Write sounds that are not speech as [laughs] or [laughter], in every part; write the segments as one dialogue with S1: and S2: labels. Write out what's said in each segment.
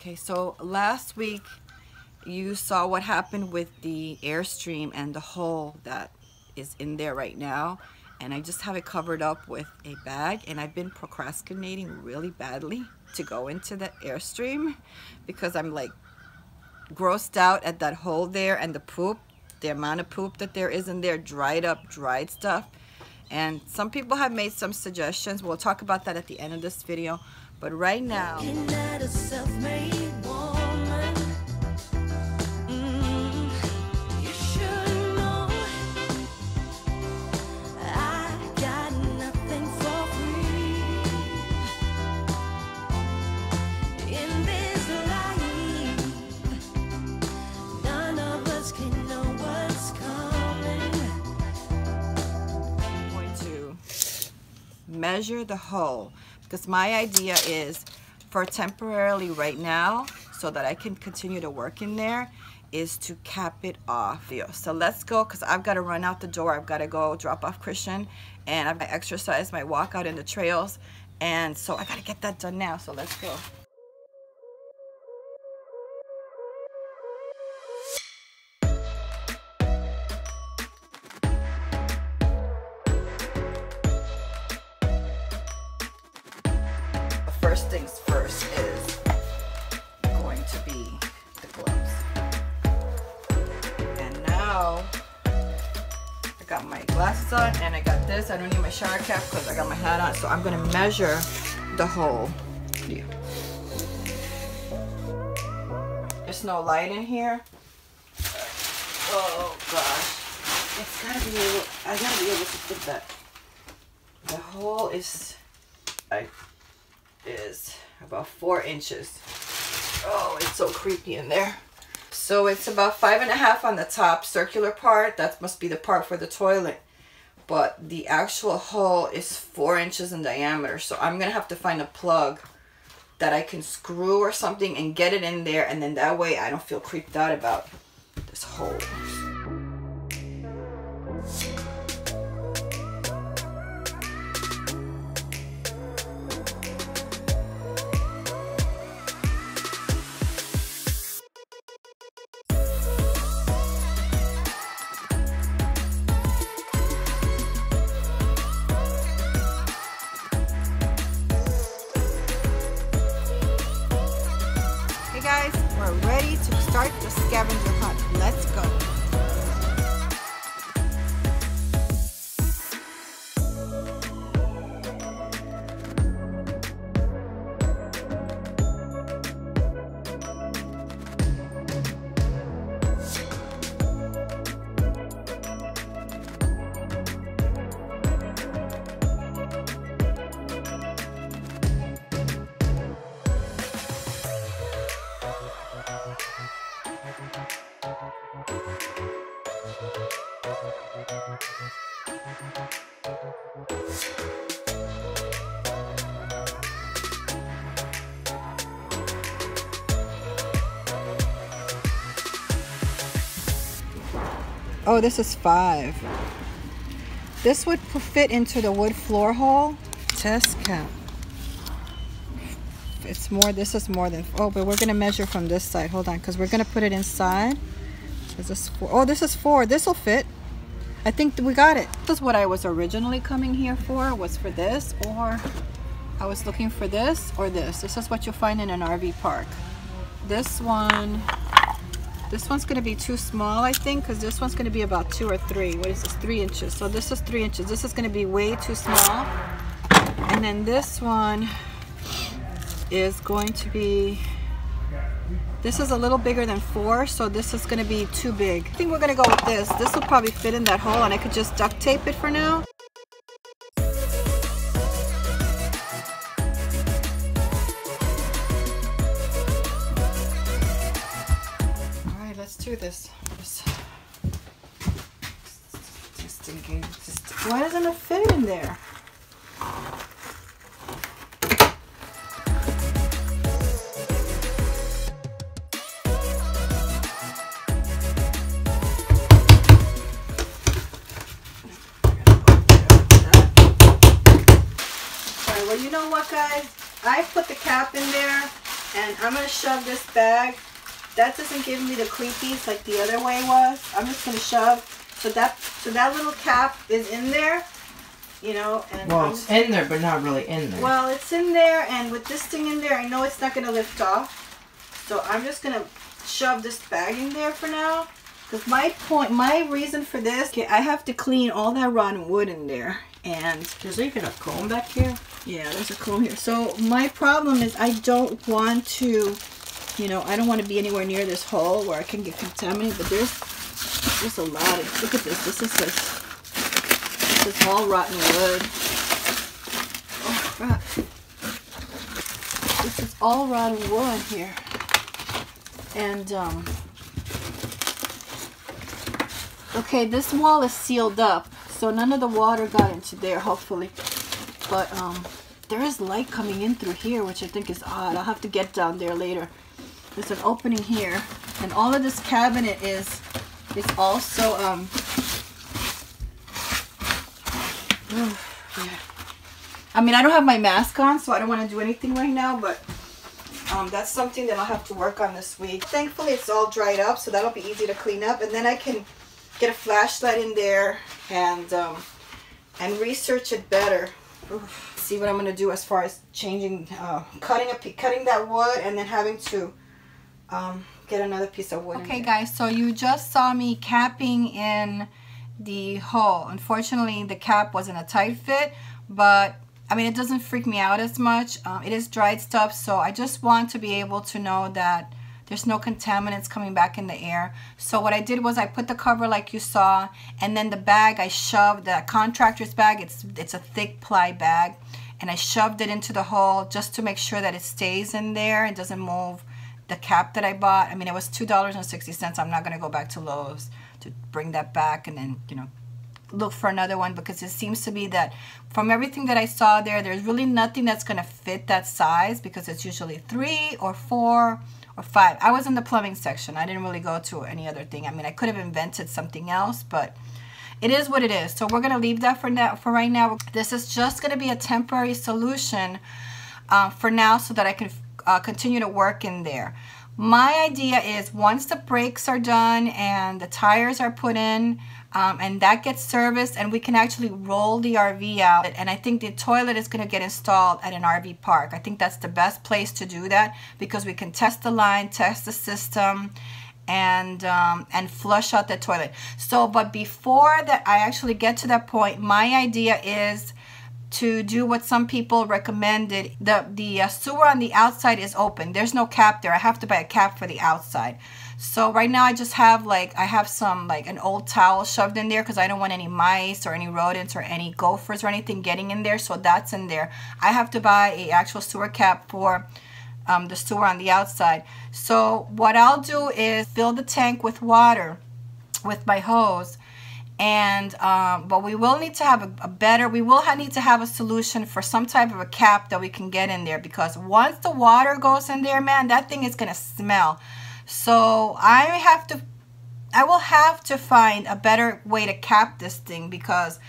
S1: Okay, so last week you saw what happened with the Airstream and the hole that is in there right now. And I just have it covered up with a bag and I've been procrastinating really badly to go into the Airstream because I'm like grossed out at that hole there and the poop, the amount of poop that there is in there, dried up, dried stuff. And some people have made some suggestions. We'll talk about that at the end of this video. But right now, measure the hole because my idea is for temporarily right now so that I can continue to work in there is to cap it off. So let's go because I've got to run out the door. I've got to go drop off Christian and I've got to exercise my walk out in the trails. And so I got to get that done now. So let's go. First things first is going to be the gloves. And now I got my glasses on and I got this. I don't need my shower cap because I got my hat on. So I'm going to measure the hole. Yeah. There's no light in here. Oh gosh. It's gotta be able, I gotta be able to fit that. The hole is, I is about four inches. Oh, it's so creepy in there. So it's about five and a half on the top circular part. That must be the part for the toilet. But the actual hole is four inches in diameter. So I'm going to have to find a plug that I can screw or something and get it in there. And then that way I don't feel creeped out about this hole. Start the scavenger hunt. Let's go. Oh, this is five. This would fit into the wood floor hole. Test cap. It's more, this is more than, oh, but we're gonna measure from this side. Hold on, because we're gonna put it inside. Is this four? Oh, this is four. This will fit. I think we got it. This is what I was originally coming here for, was for this, or I was looking for this or this. This is what you'll find in an RV park. This one, this one's gonna be too small, I think, because this one's gonna be about two or three. What is this, three inches? So this is three inches. This is gonna be way too small. And then this one is going to be, this is a little bigger than four, so this is gonna be too big. I think we're gonna go with this. This will probably fit in that hole and I could just duct tape it for now. Let's do this. Just, just, just, why doesn't it fit in there? well, you know what, guys? I put the cap in there And I'm going to shove this bag. That doesn't give me the creepies like the other way was. I'm just going to shove. So that so that little cap is in there, you know. And
S2: well,
S1: I'm
S2: it's in there, but not really in there.
S1: Well, it's in there, and with this thing in there, I know it's not going to lift off. So I'm just going to shove this bag in there for now. Because my point, my reason for this, okay, I have to clean all that rotten wood in there. And
S2: there's even a comb back here.
S1: Yeah, there's a comb here. So my problem is I don't want to, you know, I don't want to be anywhere near this hole where I can get contaminated. But there's, there's a lot of, look at this. This is this, this is all rotten wood. Oh crap. This is all rotten wood here. And, um, okay, this wall is sealed up. So none of the water got into there, hopefully. But, um, there is light coming in through here, which I think is odd. I'll have to get down there later. There's an opening here. And all of this cabinet is, is also, um. [sighs] I mean, I don't have my mask on, so I don't want to do anything right now, but um, that's something that I'll have to work on this week. Thankfully, it's all dried up, so that'll be easy to clean up. And then I can get a flashlight in there and um, and research it better. Oof. See what I'm gonna do as far as changing, uh, cutting a cutting that wood, and then having to um, get another piece of wood. Okay, guys. So you just saw me capping in the hole. Unfortunately, the cap wasn't a tight fit, but I mean, it doesn't freak me out as much. Um, it is dried stuff, so I just want to be able to know that there's no contaminants coming back in the air. So what I did was I put the cover like you saw, and then the bag I shoved, the contractor's bag, it's, it's a thick ply bag, and I shoved it into the hole just to make sure that it stays in there and doesn't move the cap that I bought. I mean, it was $2.60. I'm not going to go back to Lowe's to bring that back and then, you know, look for another one because it seems to be that from everything that I saw there, there's really nothing that's going to fit that size because it's usually three or four or five. I was in the plumbing section. I didn't really go to any other thing. I mean, I could have invented something else, but it is what it is. So we're going to leave that for now. For right now, this is just going to be a temporary solution uh, for now so that I can uh, continue to work in there. My idea is once the brakes are done and the tires are put in, um, and that gets serviced and we can actually roll the RV out and I think the toilet is going to get installed at an RV park. I think that's the best place to do that because we can test the line, test the system and um, and flush out the toilet. So but before that I actually get to that point my idea is to do what some people recommended. The, the uh, sewer on the outside is open. There's no cap there. I have to buy a cap for the outside. So right now I just have like, I have some like an old towel shoved in there because I don't want any mice or any rodents or any gophers or anything getting in there. So that's in there. I have to buy a actual sewer cap for um, the sewer on the outside. So what I'll do is fill the tank with water with my hose and um, but we will need to have a, a, better we will need to have a solution for some type of a cap that we can get in there because once the water goes in there man that thing is gonna smell so I have to, I will have to find a better way to cap this thing because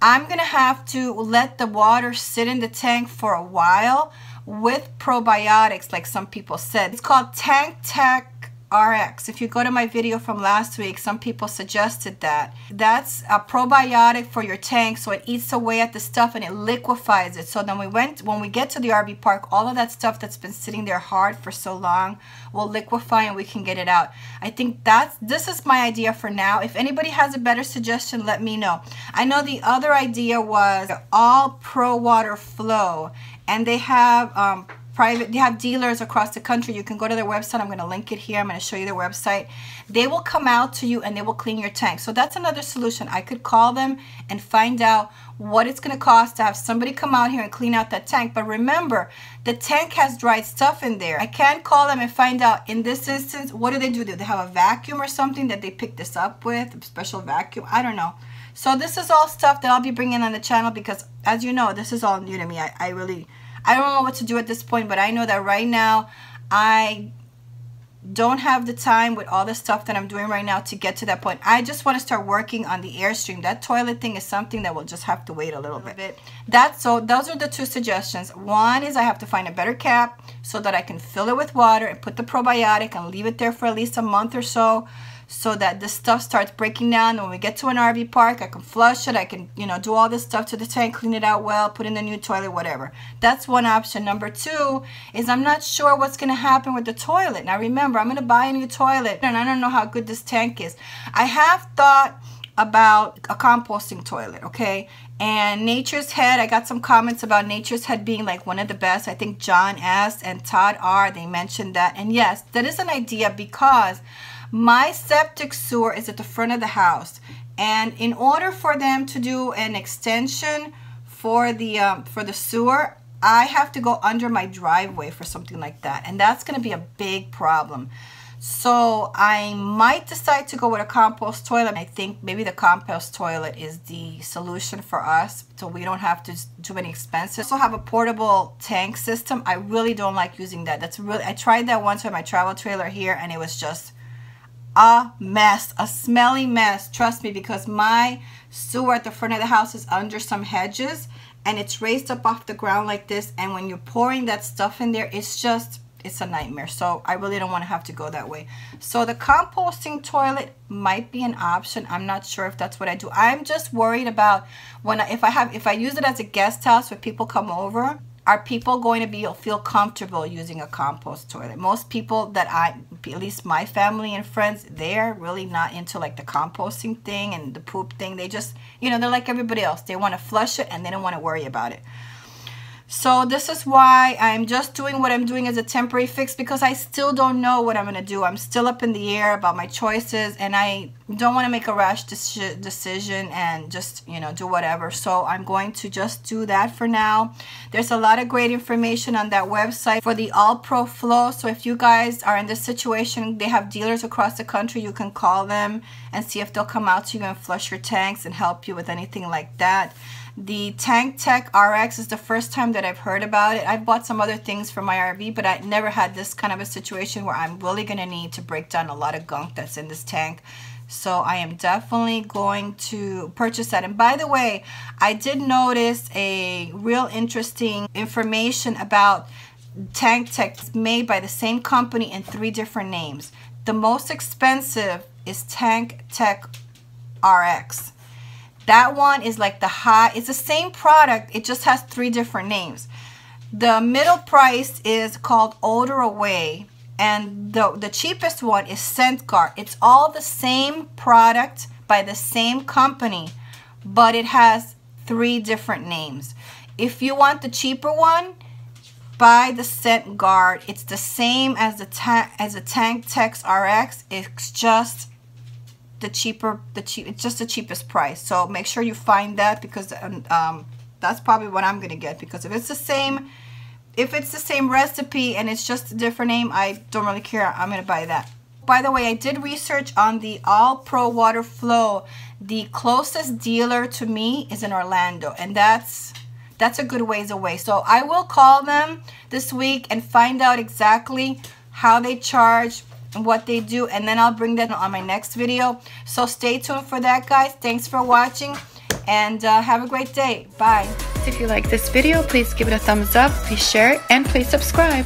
S1: I'm to have to let the water sit in the tank for a while with probiotics like some people said. It's called Tank Tech RX. If you go to my video from last week, some people suggested that. That's a probiotic for your tank so it eats away at the stuff and it liquefies it. So then we went when we get to the RV park, all of that stuff that's been sitting there hard for so long will liquefy and we can get it out. I think that's this is my idea for now. If anybody has a better suggestion, let me know. I know the other idea was all pro water flow and they have um, private they have dealers across the country. You can go to their website. I'm going to link it here. I'm going to show you their website. They will come out to you and they will clean your tank. So that's another solution. I could call them and find out what it's going to cost to have somebody come out here and clean out that tank. But remember the tank has dried stuff in there. I can't call them and find out in this instance what do they do? Do they have a vacuum or something that they pick this up with a special vacuum? I don't know. So this is all stuff that i'll be bringing on the channel because as you know this is all new to me. I, I really I don't know what to do at this point, but I know that right now I don't have the time with all the stuff that I'm doing right now to get to that point. I just want to start working on the Airstream. That toilet thing is something that will just have to wait a little bit. That's so those are the two suggestions. One is I have to find a better cap so that I can fill it with water and put the probiotic and leave it there for at least a month or so so that the stuff starts breaking down. When we get to an RV park, I can flush it. I can, you know, do all this stuff to the tank, clean it out well, put in the new toilet, whatever. That's one option. Number two is I'm not sure what's going to happen with the toilet. Now, remember, I'm going to buy a new toilet, and I don't know how good this tank is. I have thought about a composting toilet, okay? And Nature's Head, I got some comments about Nature's Head being like one of the best. I think John S. and Todd R. They mentioned that. And yes, that is an idea because my septic sewer is at the front of the house. And in order for them to do an extension for the, um, for the sewer, I have to go under my driveway for something like that. And that's going to be a big problem. So I might decide to go with a compost toilet. I think maybe the compost toilet is the solution for us so we don't have to do any expenses. I also have a portable tank system. I really don't like using that. That's really I tried that once with my travel trailer here and it was just a mess, a smelly mess. Trust me, because my sewer at the front of the house is under some hedges and it's raised up off the ground like this. And when you're pouring that stuff in there, it's just, it's a nightmare. So I really don't want to have to go that way. So the composting toilet might be an option. I'm not sure if that's what I do. I'm just worried about when I, if I have, if I use it as a guest house when people come over, are people going to be feel comfortable using a compost toilet? Most people that i at least my family and friends they're really not into like the composting thing and the poop thing. They just you know they're like everybody else. They want to flush it and they don't want to worry about it so this is why I'm just doing what I'm doing as a temporary fix because I still don't know what I'm going to do. I'm still up in the air about my choices and I don't want to make a rash decision and just, you know, do whatever. So I'm going to just do that for now. There's a lot of great information on that website for the All Pro Flow. So if you guys are in this situation, they have dealers across the country. You can call them and see if they'll come out to you and flush your tanks and help you with anything like that. The Tank Tech RX is the first time that I've heard about it. I've bought some other things for my RV, but I never had this kind of a situation where I'm really going to need to break down a lot of gunk that's in this tank. So I am definitely going to purchase that. And by the way, I did notice a real interesting information about Tank Tech it's made by the same company in three different names. The most expensive is Tank Tech RX. That one is like the high, it's the same product, it just has three different names. The middle price is called Odor Away and the, the cheapest one is Scent Guard. It's all the same product by the same company, but it has three different names. If you want the cheaper one, buy the Scent Guard. It's the same as the as a Tank Tech RX. It's just the cheaper, the cheap, it's just the cheapest price. So make sure you find that because um, um, that's probably what I'm gonna get because if it's the same, if it's the same recipe and it's just a different name, I don't really care. I'm gonna buy that. By the way, I did research on the All Pro Water Flow. The closest dealer to me is in Orlando, and that's that's a good ways away. So I will call them this week and find out exactly how they charge what they do and then I'll bring that on my next video. So stay tuned for that guys. Thanks for watching and uh, have a great day. Bye.
S3: If you like this video please give it a thumbs up please share it and please subscribe.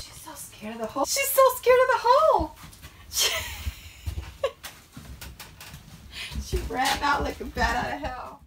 S1: She's so scared of the hole she's so scared of the hole [laughs] she ran out like a bat out of hell